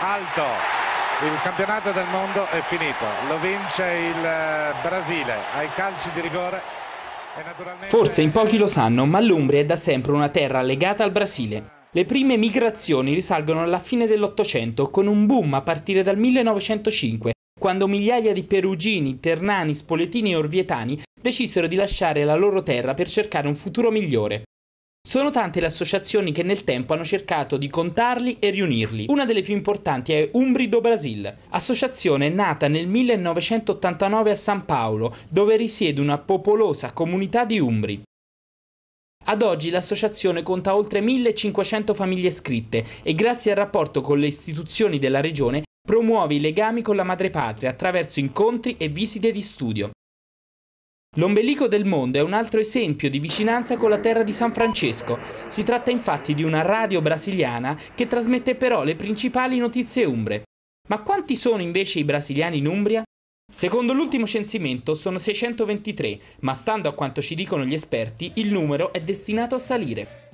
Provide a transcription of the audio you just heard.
alto. Il campionato del mondo è finito, lo vince il eh, Brasile ai calci di rigore. Naturalmente... Forse in pochi lo sanno, ma l'Umbria è da sempre una terra legata al Brasile. Le prime migrazioni risalgono alla fine dell'Ottocento, con un boom a partire dal 1905, quando migliaia di perugini, ternani, spoletini e orvietani decisero di lasciare la loro terra per cercare un futuro migliore. Sono tante le associazioni che nel tempo hanno cercato di contarli e riunirli. Una delle più importanti è Umbri do Brasil, associazione nata nel 1989 a San Paolo, dove risiede una popolosa comunità di Umbri. Ad oggi l'associazione conta oltre 1500 famiglie iscritte e grazie al rapporto con le istituzioni della regione promuove i legami con la madrepatria attraverso incontri e visite di studio. L'ombelico del mondo è un altro esempio di vicinanza con la terra di San Francesco. Si tratta infatti di una radio brasiliana che trasmette però le principali notizie umbre. Ma quanti sono invece i brasiliani in Umbria? Secondo l'ultimo censimento sono 623, ma stando a quanto ci dicono gli esperti, il numero è destinato a salire.